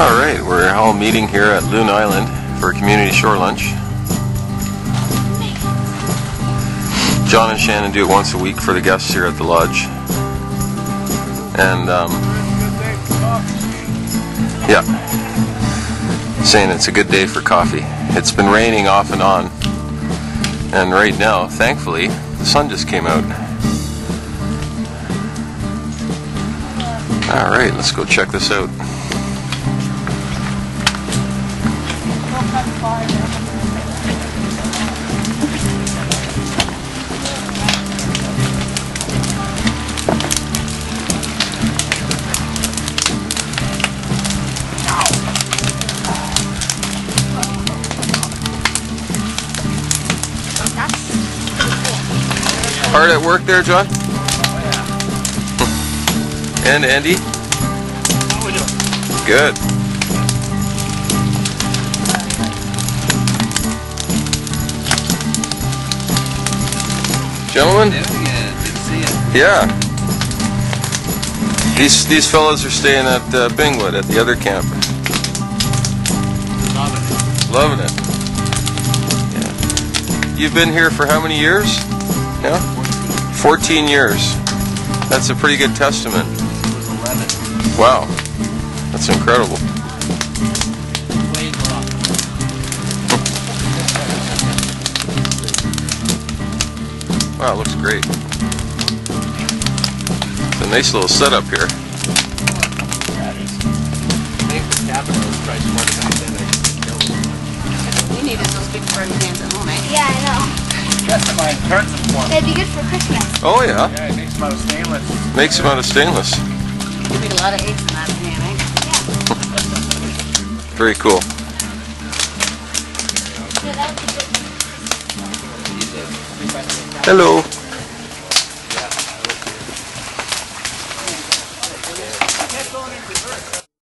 All right, we're all meeting here at Loon Island for a community shore lunch. John and Shannon do it once a week for the guests here at the lodge. And, um, yeah, saying it's a good day for coffee. It's been raining off and on. And right now, thankfully, the sun just came out. All right, let's go check this out. Hard at work there, John? And Andy? Good. Gentlemen? Yeah. These these fellows are staying at uh, Bingwood at the other camp. Loving it. Loving it. Yeah. You've been here for how many years? Yeah? 14 years. That's a pretty good testament. Wow. That's incredible. Wow, looks great. It's a nice little setup here. We needed those big furry hands at home, eh? Yeah, I know. It'd be good for Christmas. Oh yeah, Yeah, it makes them out of stainless. makes them out of stainless. You made a lot of eggs in that pan, eh? Very cool. Yeah, Hello.